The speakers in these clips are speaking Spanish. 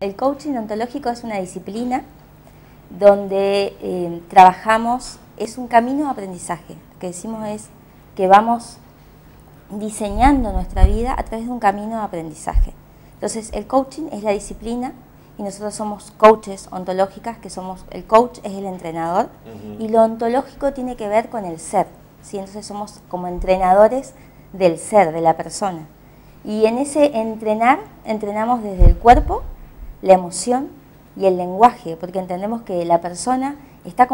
El coaching ontológico es una disciplina donde eh, trabajamos, es un camino de aprendizaje. Lo que decimos es que vamos diseñando nuestra vida a través de un camino de aprendizaje. Entonces, el coaching es la disciplina y nosotros somos coaches ontológicas, que somos, el coach es el entrenador, y lo ontológico tiene que ver con el ser, ¿sí? entonces somos como entrenadores del ser, de la persona. Y en ese entrenar, entrenamos desde el cuerpo, la emoción y el lenguaje, porque entendemos que la persona está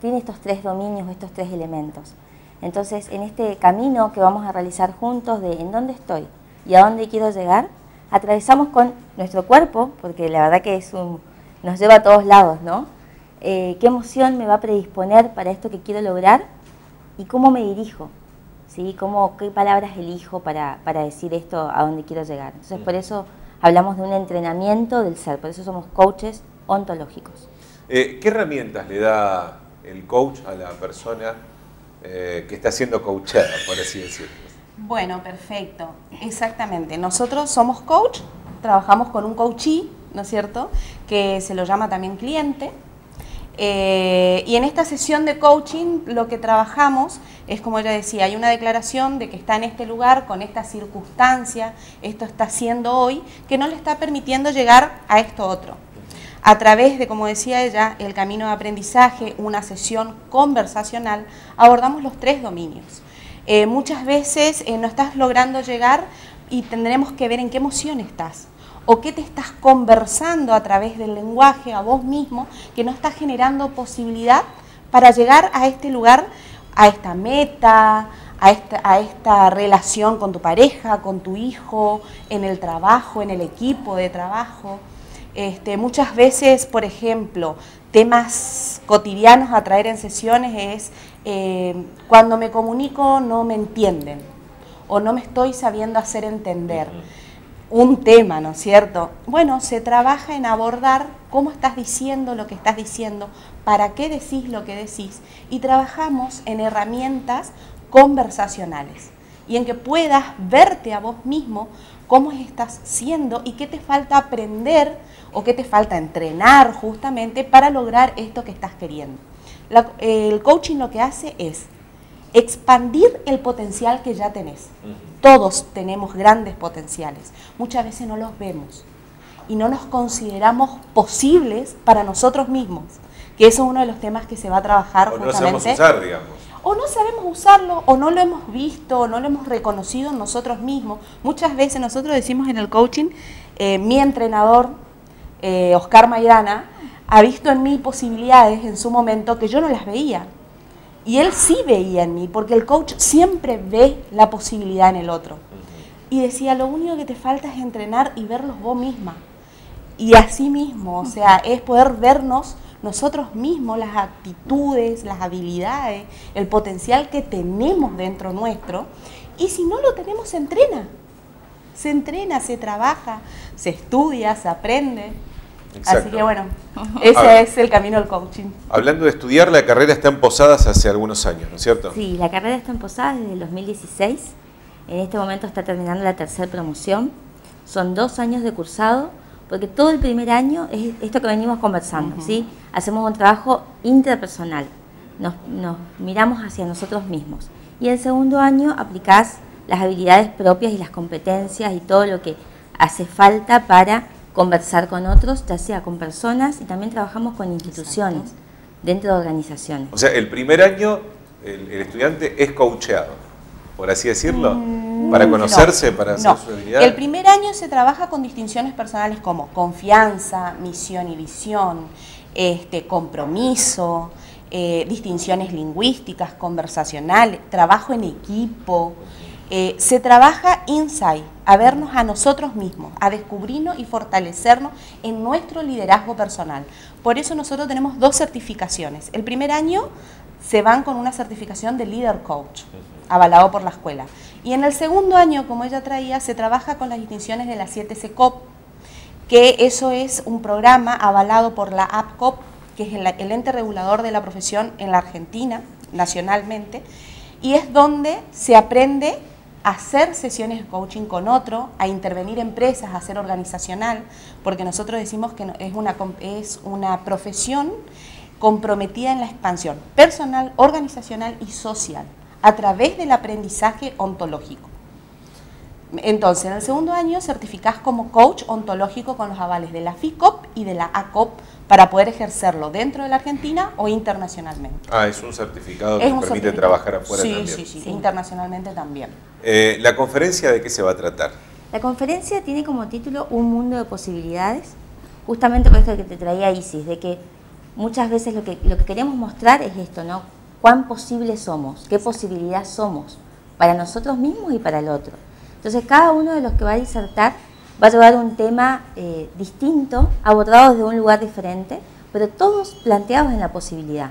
tiene estos tres dominios, estos tres elementos. Entonces, en este camino que vamos a realizar juntos de en dónde estoy y a dónde quiero llegar, atravesamos con nuestro cuerpo, porque la verdad que es un, nos lleva a todos lados, ¿no? Eh, ¿Qué emoción me va a predisponer para esto que quiero lograr? ¿Y cómo me dirijo? ¿Sí? ¿Cómo, ¿Qué palabras elijo para, para decir esto a dónde quiero llegar? Entonces, por eso hablamos de un entrenamiento del ser, por eso somos coaches ontológicos. Eh, ¿Qué herramientas le da el coach a la persona eh, que está siendo coachada, por así decirlo? Bueno, perfecto, exactamente. Nosotros somos coach, trabajamos con un coachee, ¿no es cierto?, que se lo llama también cliente. Eh, y en esta sesión de coaching lo que trabajamos es, como ella decía, hay una declaración de que está en este lugar, con esta circunstancia, esto está haciendo hoy, que no le está permitiendo llegar a esto otro. A través de, como decía ella, el camino de aprendizaje, una sesión conversacional, abordamos los tres dominios eh, muchas veces eh, no estás logrando llegar y tendremos que ver en qué emoción estás o qué te estás conversando a través del lenguaje a vos mismo que no está generando posibilidad para llegar a este lugar, a esta meta, a esta, a esta relación con tu pareja, con tu hijo, en el trabajo, en el equipo de trabajo. Este, muchas veces, por ejemplo, temas cotidianos a traer en sesiones es eh, cuando me comunico no me entienden o no me estoy sabiendo hacer entender. Un tema, ¿no es cierto? Bueno, se trabaja en abordar cómo estás diciendo lo que estás diciendo, para qué decís lo que decís y trabajamos en herramientas conversacionales y en que puedas verte a vos mismo cómo estás siendo y qué te falta aprender o qué te falta entrenar justamente para lograr esto que estás queriendo el coaching lo que hace es expandir el potencial que ya tenés. Todos tenemos grandes potenciales. Muchas veces no los vemos y no nos consideramos posibles para nosotros mismos, que eso es uno de los temas que se va a trabajar o justamente. No sabemos usar, digamos. O no sabemos usarlo, o no lo hemos visto, o no lo hemos reconocido nosotros mismos. Muchas veces nosotros decimos en el coaching, eh, mi entrenador, eh, Oscar Maidana, ha visto en mí posibilidades en su momento que yo no las veía. Y él sí veía en mí, porque el coach siempre ve la posibilidad en el otro. Y decía, lo único que te falta es entrenar y verlos vos misma. Y así mismo, o sea, es poder vernos nosotros mismos, las actitudes, las habilidades, el potencial que tenemos dentro nuestro. Y si no lo tenemos, se entrena. Se entrena, se trabaja, se estudia, se aprende. Así que bueno, ese es el camino del coaching. Hablando de estudiar, la carrera está en Posadas hace algunos años, ¿no es cierto? Sí, la carrera está en Posadas desde el 2016. En este momento está terminando la tercera promoción. Son dos años de cursado, porque todo el primer año es esto que venimos conversando, ¿sí? Hacemos un trabajo interpersonal, nos, nos miramos hacia nosotros mismos. Y el segundo año aplicás las habilidades propias y las competencias y todo lo que hace falta para conversar con otros, ya sea con personas y también trabajamos con instituciones dentro de organizaciones. O sea, el primer año el, estudiante es coacheado, por así decirlo, mm, para conocerse, para hacer su habilidad. El primer año se trabaja con distinciones personales como confianza, misión y visión, este, compromiso, eh, distinciones lingüísticas, conversacionales, trabajo en equipo. Eh, se trabaja inside, a vernos a nosotros mismos, a descubrirnos y fortalecernos en nuestro liderazgo personal. Por eso nosotros tenemos dos certificaciones. El primer año se van con una certificación de Leader Coach, avalado por la escuela. Y en el segundo año, como ella traía, se trabaja con las distinciones de la 7C-COP, que eso es un programa avalado por la APCOP, que es el ente regulador de la profesión en la Argentina, nacionalmente, y es donde se aprende hacer sesiones de coaching con otro, a intervenir empresas, a ser organizacional, porque nosotros decimos que es una, es una profesión comprometida en la expansión personal, organizacional y social, a través del aprendizaje ontológico. Entonces, en el segundo año certificás como coach ontológico con los avales de la FICOP y de la ACOP para poder ejercerlo dentro de la Argentina o internacionalmente. Ah, es un certificado que permite trabajar afuera sí, también. Sí, sí, sí, internacionalmente también. Eh, ¿La conferencia de qué se va a tratar? La conferencia tiene como título Un mundo de posibilidades, justamente por esto que te traía Isis, de que muchas veces lo que, lo que queremos mostrar es esto, ¿no? Cuán posibles somos, qué posibilidad somos para nosotros mismos y para el otro. Entonces cada uno de los que va a disertar va a llevar un tema eh, distinto, abordado desde un lugar diferente, pero todos planteados en la posibilidad.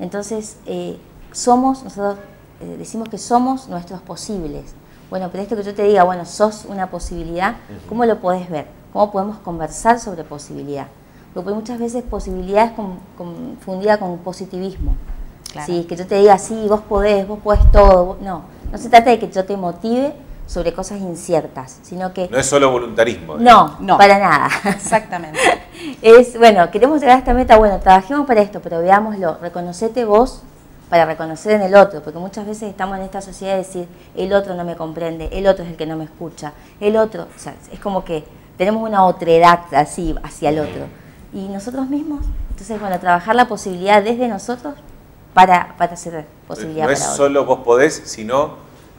Entonces, eh, somos, nosotros eh, decimos que somos nuestros posibles. Bueno, pero esto que yo te diga, bueno, sos una posibilidad, ¿cómo lo podés ver? ¿Cómo podemos conversar sobre posibilidad? Porque muchas veces posibilidad es confundida con positivismo. Sí, que yo te diga, sí, vos podés, vos podés todo. No, no se trata de que yo te motive, sobre cosas inciertas, sino que... No es solo voluntarismo. No, no, para nada. Exactamente. es, bueno, queremos llegar a esta meta, bueno, trabajemos para esto, pero veámoslo, reconocete vos para reconocer en el otro, porque muchas veces estamos en esta sociedad de decir, el otro no me comprende, el otro es el que no me escucha, el otro, o sea, es como que tenemos una otredad así hacia el otro. Y nosotros mismos, entonces, bueno, trabajar la posibilidad desde nosotros para, para hacer posibilidad no para es solo vos podés, sino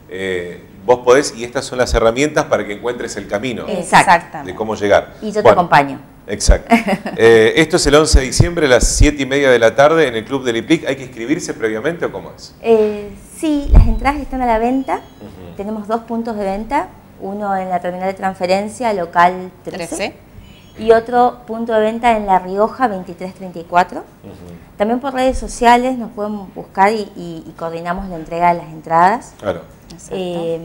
eh, vos podés y estas son las herramientas para que encuentres el camino de cómo llegar. Y yo te acompaño. Exacto. Eh, esto es el 11 de diciembre a las 7 y media de la tarde en el Club del IPIC. ¿Hay que inscribirse previamente o cómo es? Eh, sí, las entradas están a la venta. Tenemos dos puntos de venta. Uno en la terminal de transferencia, local 13. Y otro punto de venta en La Rioja 2334. También por redes sociales nos pueden buscar y coordinamos la entrega de las entradas. Claro. Eh,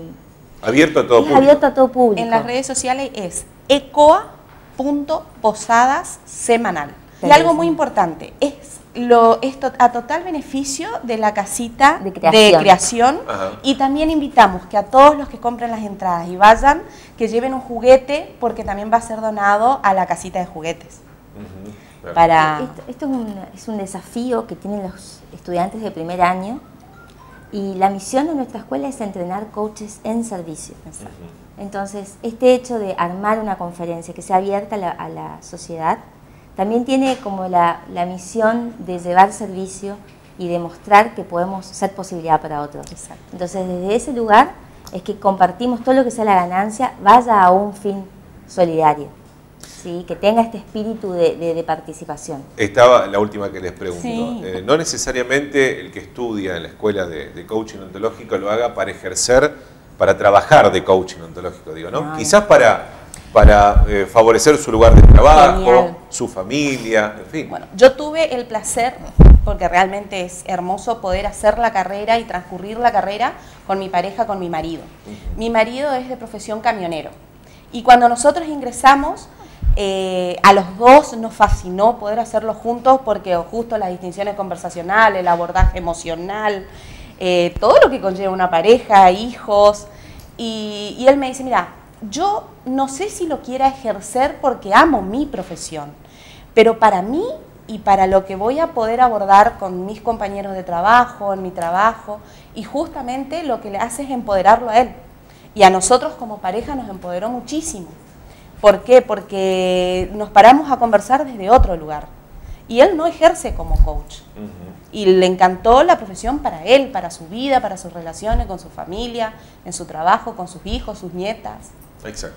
abierto a todo público. Abierto a todo público. En las redes sociales es ecoa.posadas semanal. Y algo muy importante, es lo, esto a total beneficio de la casita de creación, y también invitamos que a todos los que compren las entradas y vayan, que lleven un juguete porque también va a ser donado a la casita de juguetes. Para... Esto, es, un, es un desafío que tienen los estudiantes de primer año y la misión de nuestra escuela es entrenar coaches en servicio. Entonces, este hecho de armar una conferencia que sea abierta a la, sociedad, también tiene como la, misión de llevar servicio y demostrar que podemos ser posibilidad para otros. Entonces, desde ese lugar es que compartimos todo lo que sea la ganancia, vaya a un fin solidario. ¿sí? que tenga este espíritu de, participación. Estaba la última que les pregunto. Eh, no necesariamente el que estudia en la escuela de, coaching ontológico lo haga para ejercer, para trabajar de coaching ontológico, digo, ¿no? Quizás para, para eh, favorecer su lugar de trabajo, su familia, en fin. Bueno, yo tuve el placer, porque realmente es hermoso poder hacer la carrera y transcurrir la carrera con mi pareja, con mi marido. Mi marido es de profesión camionero. Y cuando nosotros ingresamos, eh, a los dos nos fascinó poder hacerlo juntos porque justo las distinciones conversacionales, el abordaje emocional, eh, todo lo que conlleva una pareja, hijos. Y, y él me dice, mira, yo no sé si lo quiera ejercer porque amo mi profesión, pero para mí y para lo que voy a poder abordar con mis compañeros de trabajo, en mi trabajo, y justamente lo que le hace es empoderarlo a él. Y a nosotros como pareja nos empoderó muchísimo. ¿Por qué? Porque nos paramos a conversar desde otro lugar. Y él no ejerce como coach. Y le encantó la profesión para él, para su vida, para sus relaciones con su familia, en su trabajo, con sus hijos, sus nietas. Exacto.